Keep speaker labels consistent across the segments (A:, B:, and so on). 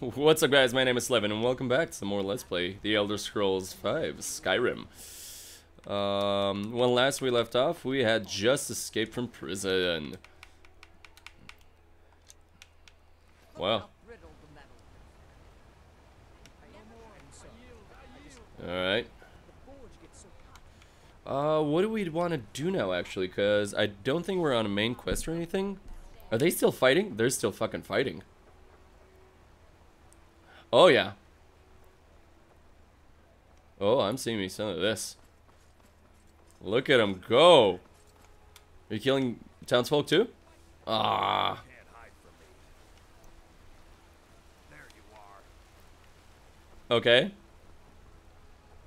A: What's up guys, my name is Slevin and welcome back to some more Let's Play The Elder Scrolls V Skyrim. Um, when last we left off, we had just escaped from prison. Well. Alright. Uh, what do we want to do now, actually? Because I don't think we're on a main quest or anything. Are they still fighting? They're still fucking fighting. Oh, yeah. Oh, I'm seeing me some of this. Look at him go. Are you killing townsfolk too? Ah. Okay.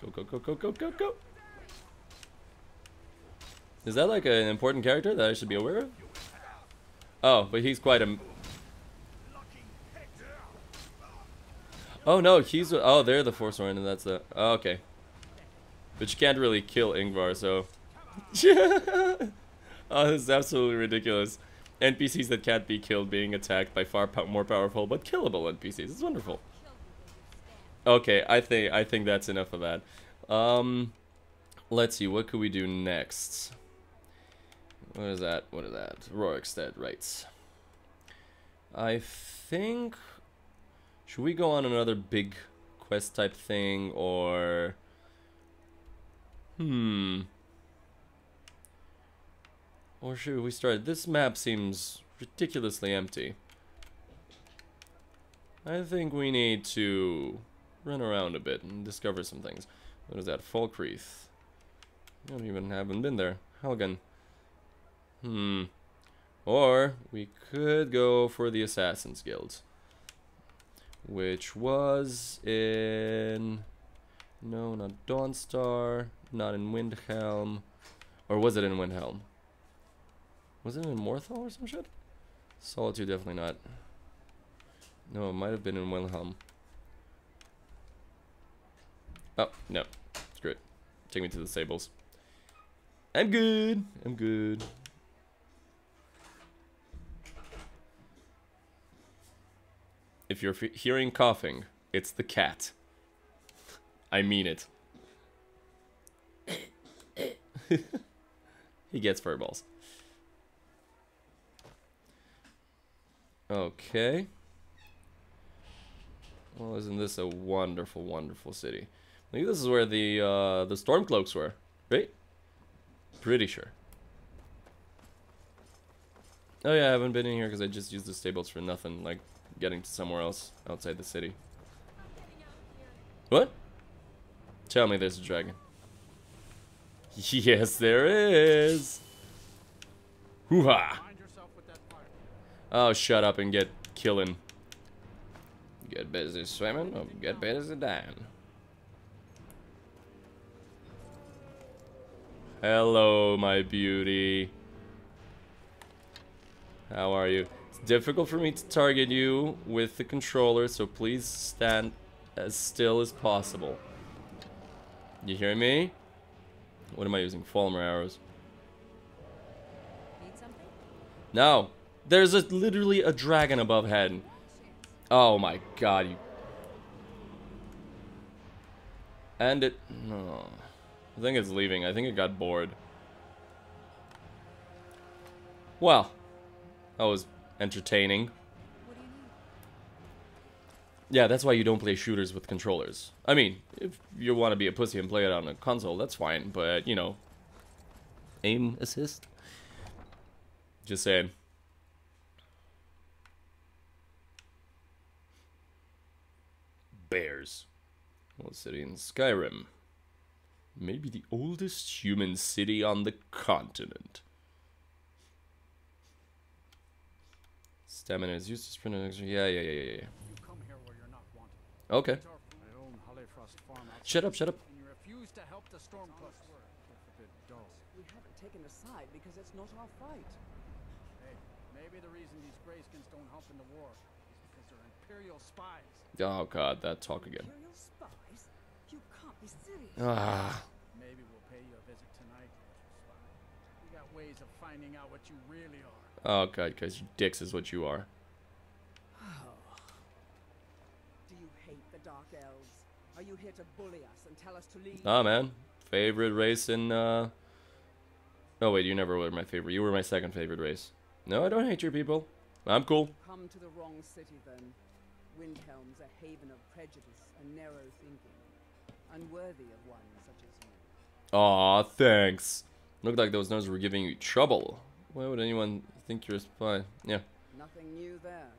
A: Go, go, go, go, go, go, go. Is that like an important character that I should be aware of? Oh, but he's quite a... Oh no, he's... Oh, they're the force, Forsworn and that's the... Oh, okay. But you can't really kill Ingvar, so... oh, this is absolutely ridiculous. NPCs that can't be killed being attacked by far po more powerful but killable NPCs. It's wonderful. Okay, I think I think that's enough of that. Um, let's see, what could we do next? What is that? What is that? Rorikstead, right. I think... Should we go on another big quest type thing, or... Hmm... Or should we start? This map seems ridiculously empty. I think we need to run around a bit and discover some things. What is that? Falkreath. I don't even haven't been there. Helgen. Hmm. Or we could go for the Assassin's Guild. Which was in... No, not Dawnstar. Not in Windhelm. Or was it in Windhelm? Was it in Morthal or some shit? Solitude, definitely not. No, it might have been in Windhelm. Oh, no. Screw it. Take me to the stables. I'm good. I'm good. If you're hearing coughing, it's the cat. I mean it. he gets furballs. Okay. Well, isn't this a wonderful, wonderful city? I think this is where the uh, the Stormcloaks were, right? Pretty sure. Oh yeah, I haven't been in here because I just used the stables for nothing, like getting to somewhere else outside the city. What? Tell me there's a dragon. Yes, there is. Hoo-ha! Oh, shut up and get killing. Get busy swimming or get busy dying. Hello, my beauty. How are you? Difficult for me to target you with the controller, so please stand as still as possible. You hear me? What am I using? Falmer arrows. No. There's a, literally a dragon above head. Oh my god, you... And it... No. I think it's leaving. I think it got bored. Well, that was entertaining. Yeah, that's why you don't play shooters with controllers. I mean, if you want to be a pussy and play it on a console, that's fine, but, you know, aim assist? Just saying. Bears. What city in Skyrim? Maybe the oldest human city on the continent. Stamina is used to sprint an extra. Yeah, yeah, yeah, yeah, yeah. Okay. Shut up, shut up.
B: We haven't taken a side because it's not our fight.
C: Hey, maybe the reason these Greyskins don't help in the war is because they're Imperial spies.
A: Oh god, that talk again.
B: Imperial spies? You can't be serious.
A: Ah.
C: Maybe we'll pay you a visit tonight. We got ways of finding out what you really are.
A: Oh god, because dicks is what you are.
B: hate the Dark Elves? Are you here to bully us and tell us to leave?
A: Ah, man. Favorite race in, uh... Oh, wait, you never were my favorite. You were my second favorite race. No, I don't hate your people. I'm cool.
B: Come to the wrong city then. Windhelm's a haven of prejudice and narrow thinking, unworthy of one such as you.
A: Aw, thanks. Looked like those nerds were giving you trouble. Why would anyone think you're a spy? Yeah.
B: Nothing new there.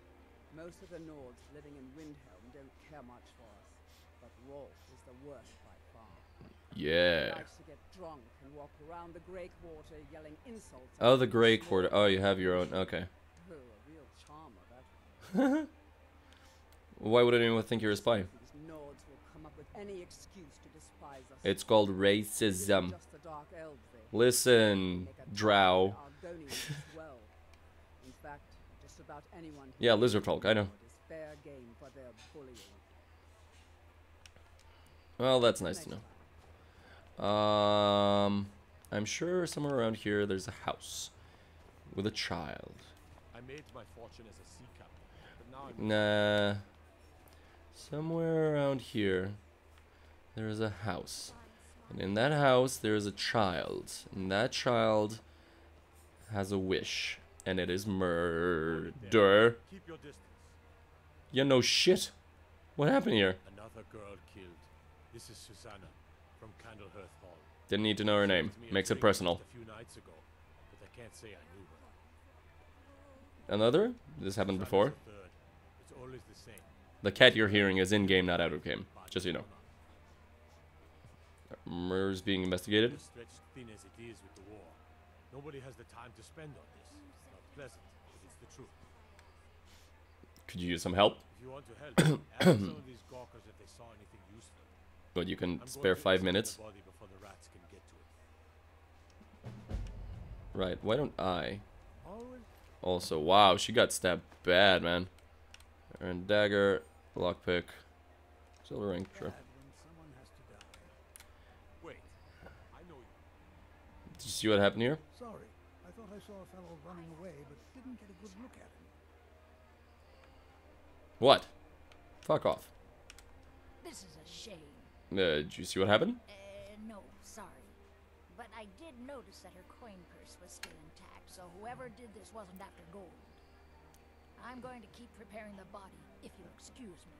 B: Most of the Nords living in Windhelm don't care much for us, but Rolf is the worst by far.
A: Yeah.
B: Likes to get drunk and walk around the Grey Quarter yelling insults.
A: Oh, the Grey. Quarter. Oh, you have your own. Okay.
B: Oh, a real charmer, that.
A: Why would anyone think you're a spy?
B: Will come up with any excuse to despise us.
A: It's called racism.
B: just the Dark Elves, they
A: Listen, drow.
B: Argonians as well. In fact, just about anyone who
A: Yeah,
B: is
A: lizard folk, I know.
B: fair game for their bullying.
A: Well, that's nice to know. Um, I'm sure somewhere around here there's a house with a child.
D: I made my fortune as a sea captain, but now I'm
A: Nah. Somewhere around here there is a house. And in that house there is a child. And that child has a wish. And it is murder.
D: keep your distance.
A: Yeah, no shit. What happened here?
D: Another girl killed. This is Susanna from Candlehearth Hall.
A: Didn't need to know her name.
D: was me a
A: Makes it personal.
D: A few nights ago, but I can't say I knew her.
A: Another? This happened before.
D: It's always the same.
A: The cat you're hearing is in game, not out of game. Just so you know. Murder's being investigated.
D: Stretched thin as it is with the war, nobody has the time to spend on this. Pleasant, but it's the truth.
A: Could you use some help?
D: If you want to help, ask some of these gawkers if they saw anything useful.
A: But you can
D: I'm
A: spare five minutes.
D: The the rats can get to it.
A: Right, why don't I? Also, wow, she got stabbed bad, man. And dagger, lockpick, silver ring, sure.
C: bad when someone has to die.
D: Wait, I know you.
A: Did you see what happened here?
C: Sorry, I saw a fellow running away, but didn't get a good look at him.
A: What? Fuck off.
E: This is a shame.
A: Uh, did you see what happened?
E: Uh, no, sorry. But I did notice that her coin purse was still intact, so whoever did this wasn't after gold. I'm going to keep preparing the body, if you'll excuse me.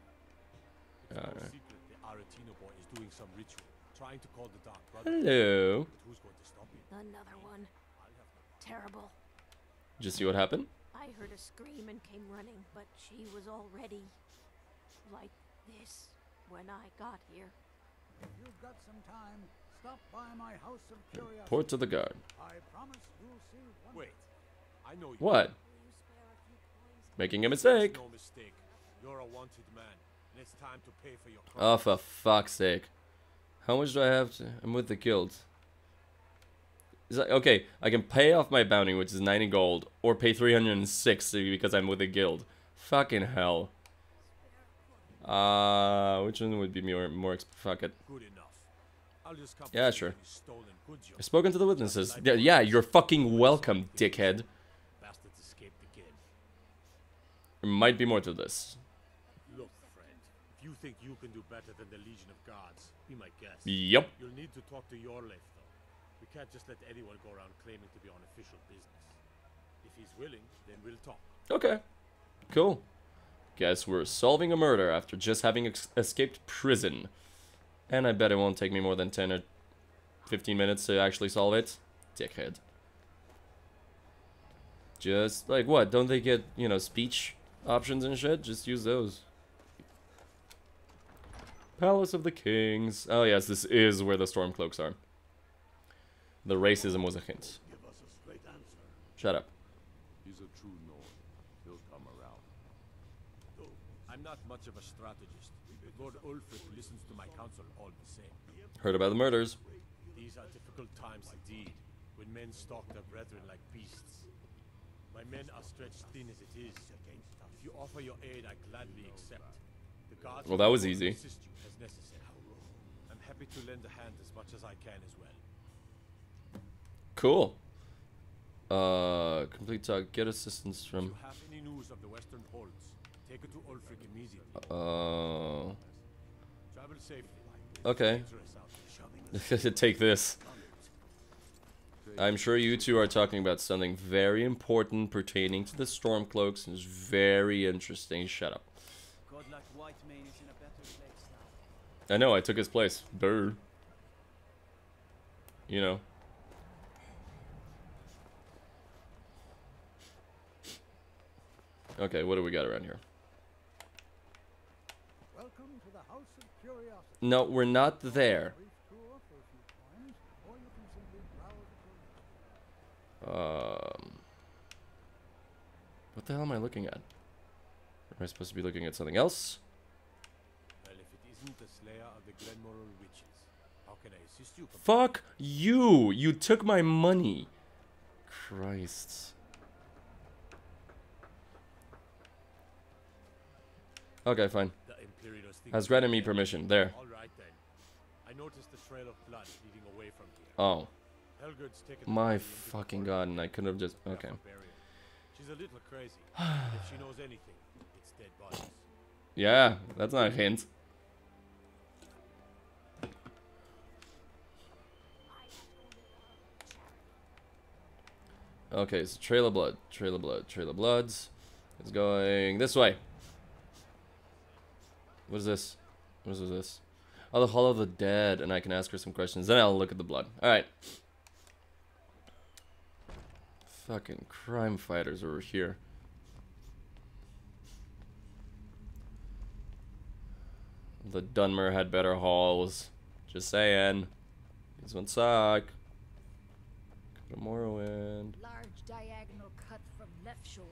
D: It's no
A: Alright.
D: secret the Aretino boy is doing some ritual, trying to call the Dark Brother.
A: Hello.
D: But who's going to stop him?
E: Another one.
D: I'll have no
E: Terrible.
A: Did you see what happened?
E: I heard a scream and came running, but she was already like this when I got here.
C: If you've got some time, stop by my house of curiosity.
A: Port to the guard.
C: I promise you'll see one.
D: Wait, I know you.
A: What? Making a mistake.
D: No mistake. You're a wanted man, and it's time to pay for your
A: Oh, for fuck's sake. How much do I have to... I'm with the guild. Is that, okay, I can pay off my bounty, which is 90 gold, or pay 360 because I'm with a guild. Fucking hell. Uh, which one would be more, more, exp- fuck it.
D: Good enough. I'll just come
A: Yeah, sure. I've spoken to the witnesses. Yeah, yeah, you're fucking welcome, dickhead.
D: escaped again.
A: There might be more to this.
D: Look, friend, if you think you can do better than the Legion of Guards, be my guest.
A: Yep.
D: You'll need to talk to Jorleif, though. We can't just let anyone go around claiming to be on official business. If he's willing, then we'll talk.
A: Okay. Cool. Guess we're solving a murder after just having escaped prison. And I bet it won't take me more than 10 or 15 minutes to actually solve it. Dickhead. Just, like, what? Don't they get, you know, speech options and shit? Just use those. Palace of the Kings. Oh, yes, this is where the Stormcloaks are. The racism was a hint.
F: Give us a straight answer.
A: Shut up.
F: He's a true Nord. He'll come around.
D: I'm not much of a strategist. Lord Ulfric listens to my counsel all the same.
A: Heard about the murders.
D: These are difficult times indeed, when men stalk their brethren like beasts. My men are stretched thin as it is. If you offer your aid, I gladly accept. The guards
A: Well, that was easy.
D: As necessary. I'm happy to lend a hand as much as I can as well.
A: Cool. Uh, complete talk. Get assistance from.
D: you have any news of the Western Holds, take it to Ulfric immediately.
A: Uh. Okay.
D: Dangerous out there.
A: Take this. I'm sure you two are talking about something very important pertaining to the Stormcloaks and it's very interesting. Shut up.
C: Kodlak Whitemane is in a better place now.
A: I know, I took his place. Duh. You know. Okay, what do we got around here?
C: Welcome to the House of Curiosity.
A: No, we're not there.
C: Brief tour for a few coins, or you can simply browse the tour.
A: Um, what the hell am I looking at? Am I supposed to be looking at something else?
D: Well, if it isn't the slayer of the Glenmoril witches, how can I assist you?
A: Fuck you! You took my money. Christ. Okay, fine.
D: The
A: Has granted me permission. There.
D: All right then. I noticed a trail of blood leading away from here.
A: Oh,
D: the
A: my fucking god, and I could have just. Okay.
D: She's a little crazy. if she knows anything, it's dead bodies.
A: Yeah, that's not a hint. Okay, so Trail of Blood, Trail of Blood, Trail of Bloods is going this way. What is this? What is this? Oh, the Hall of the Dead, and I can ask her some questions. Then I'll look at the blood. All right. Fucking crime fighters over here. The Dunmer had better halls. Just saying. These ones suck. Go to Morrowind.
E: Large diagonal cut from left shoulder.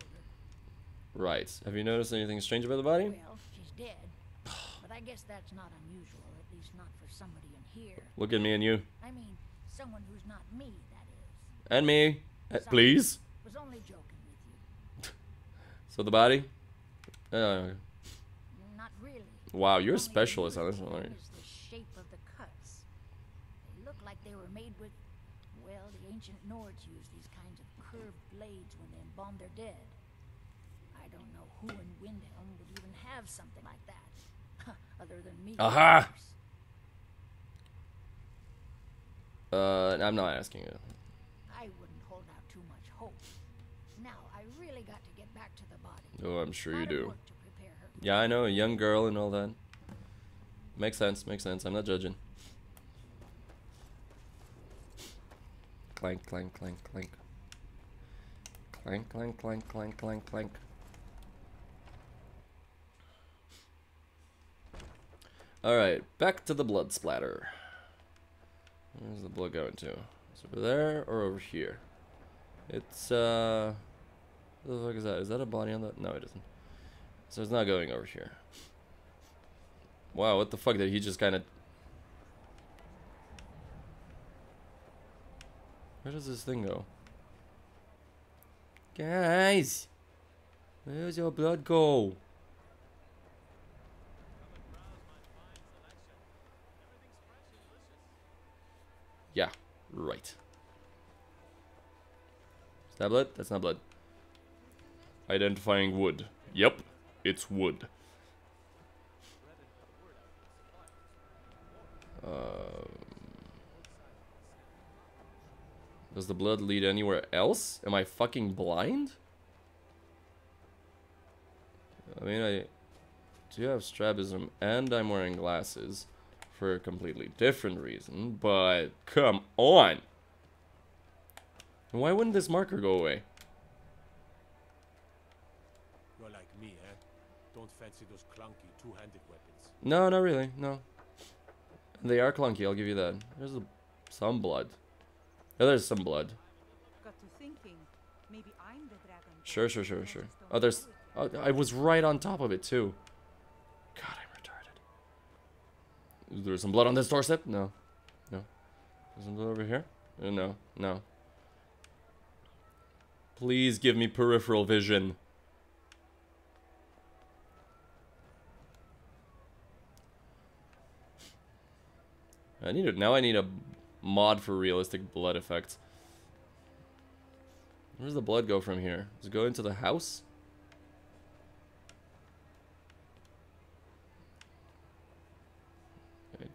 A: Right. Have you noticed anything strange about the body?
E: Well, she's dead. but I guess that's not unusual, at least not for somebody in here.
A: Look at me and you.
E: I mean, someone who's not me, that is.
A: And me. Uh, please.
E: Was only joking with you.
A: So the body? Uh,
E: Not really.
A: wow, you're a specialist on this one, aren't you?
E: the shape of the cuts. They look like they were made with, well, the ancient Nords used these kinds of curved blades when they embalmed their dead. I don't know who in Windhelm would even have something like that, other than me.
A: Aha!
E: course.
A: Uh, I'm not asking you.
E: I wouldn't hold out too much hope. Now, I really got to get back to the body.
A: Oh, I'm sure you do.
E: work to prepare her.
A: Yeah, I know, a young girl and all that. Makes sense, makes sense. I'm not judging. Clank, clank, clank, clank. Clank, clank, clank, clank, clank, clank. Alright, back to the blood splatter. Where's the blood going to? Is it over there or over here? It's, uh... What the fuck is that? Is that a body on that? No, it isn't. So it's not going over here. Wow, what the fuck did he just kind of... Where does this thing go? Guys! Where's your blood go? Yeah, right. Is that blood? That's not blood. Identifying wood. Yep, it's wood. Um, does the blood lead anywhere else? Am I fucking blind? I mean, I do have strabism and I'm wearing glasses for a completely different reason, but come on! Why wouldn't this marker go away?
D: You're like me, eh? Don't fancy those clunky two-handed weapons.
A: No, not really. No. They are clunky. I'll give you that. There's a, some blood. Yeah, there's some blood.
G: Got to thinking, maybe I'm the dragon.
A: Sure, sure, sure, sure. Oh, there's. Oh, I was right on top of it too. God, I'm there some blood on this doorstep? No, no. There's some blood over here? Uh, no, no. Please give me peripheral vision. I need it now. I need a mod for realistic blood effects. Where does the blood go from here? Does it go into the house?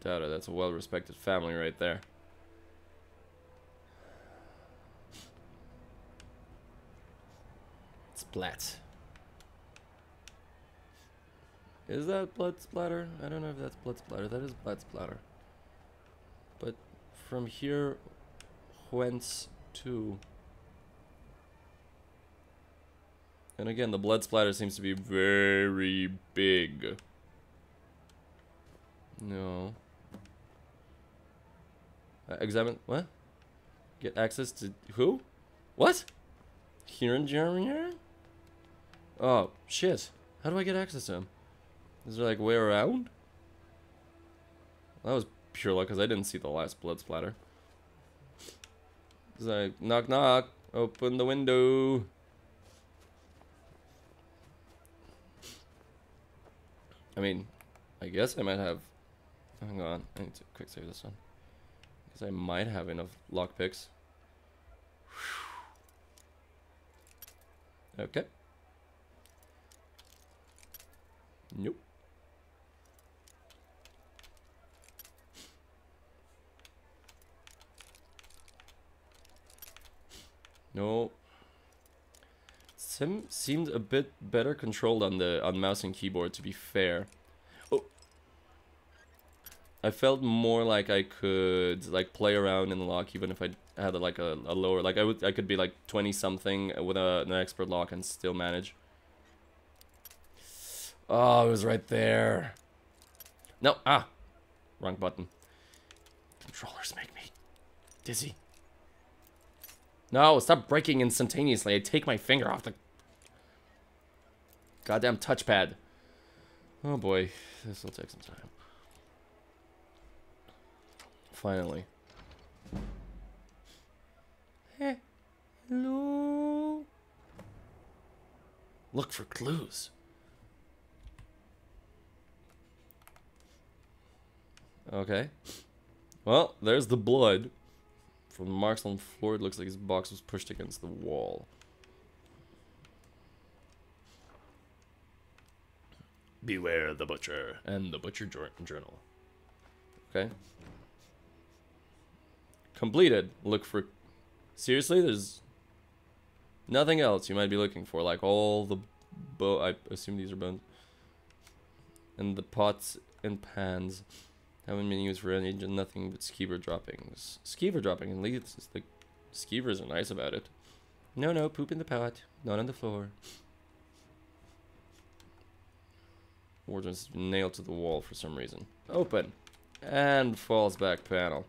A: Doubt it. That's a well-respected family right there. Splat. Is that blood splatter? I don't know if that's blood splatter. That is blood splatter. But from here, whence to? And again, the blood splatter seems to be very big. No. Uh, examine what? Get access to who? What? Here in Germany? Oh shit! How do I get access to him? Is there like way around? That was pure luck because I didn't see the last blood splatter. It's like knock knock, open the window. I mean, I guess I might have. Hang on, I need to quick save this one. Because I might have enough lockpicks. Okay. Nope. No. Sim seemed a bit better controlled on the on mouse and keyboard to be fair. I felt more like I could like play around in the lock even if I had like a, a lower like I would I could be like 20 something with a, an expert lock and still manage. Oh, it was right there. No, ah. Wrong button. Controllers make me dizzy. No, stop breaking instantaneously. I take my finger off the goddamn touchpad. Oh boy, this will take some time. Finally. Hello. Look for clues. Okay. Well, there's the blood. From the marks on the floor, it looks like his box was pushed against the wall. Beware the butcher and the butcher journal. Okay. Completed. Look for. Seriously, there's nothing else you might be looking for. Like all the bo. I assume these are bones. And the pots and pans haven't been used for any nothing but skeever droppings. Skeever dropping, at least the skeevers are nice about it. No, no, poop in the pot, not on the floor. Or just nailed to the wall for some reason. Open. And falls back panel.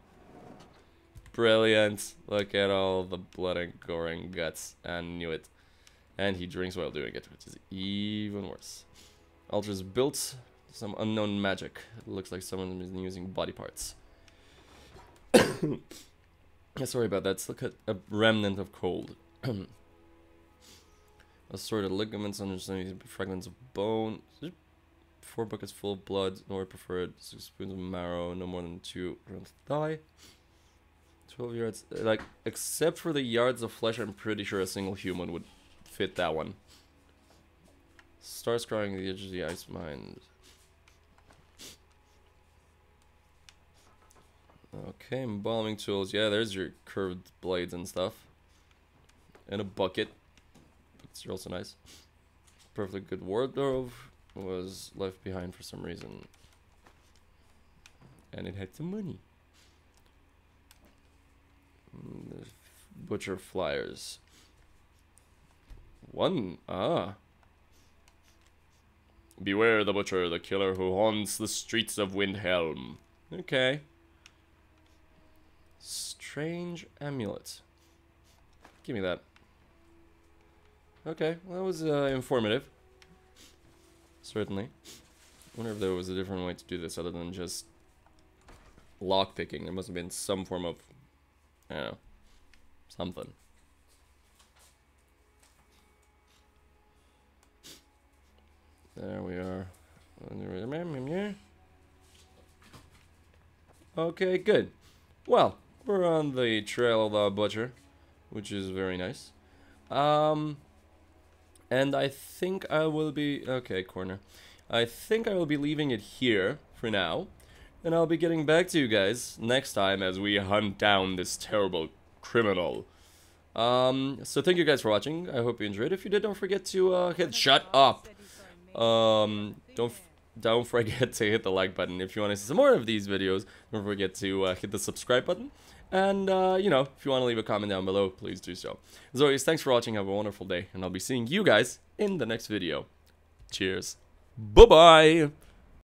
A: Brilliant. Look at all the blood and gore and guts. I knew it. And he drinks while doing it, which is even worse. Ultra's built some unknown magic. It looks like someone is using body parts. yeah, sorry about that. Let's look at a remnant of cold. Assorted ligaments, understanding fragments of bone. Four buckets full of blood, nor preferred. Six spoons of marrow, no more than two around the thigh. 12 yards. Uh, like, except for the yards of flesh, I'm pretty sure a single human would fit that one. Starts scrying the edge of the ice mind. Okay, embalming tools. Yeah, there's your curved blades and stuff. And a bucket. It's also nice. Perfectly good wardrobe was left behind for some reason. And it had some money. Butcher flyers. One. Ah. Beware the butcher, the killer who haunts the streets of Windhelm. Okay. Strange amulet. Give me that. Okay, well, that was uh, informative. Certainly. Wonder if there was a different way to do this other than just lockpicking. There must have been some form of, Don't know, something. There we are. Okay, good. Well, we're on the trail of the butcher, which is very nice. Um, and I think I will be okay corner. I think I will be leaving it here for now. And I'll be getting back to you guys next time as we hunt down this terrible criminal. Um, so thank you guys for watching. I hope you enjoyed. If you did, don't forget to uh, hit shut up. Um, don't don't forget to hit the like button if you want to see some more of these videos. Don't forget to uh, hit the subscribe button. And, uh, you know, if you want to leave a comment down below, please do so. As always, thanks for watching. Have a wonderful day. And I'll be seeing you guys in the next video. Cheers. Bye-bye.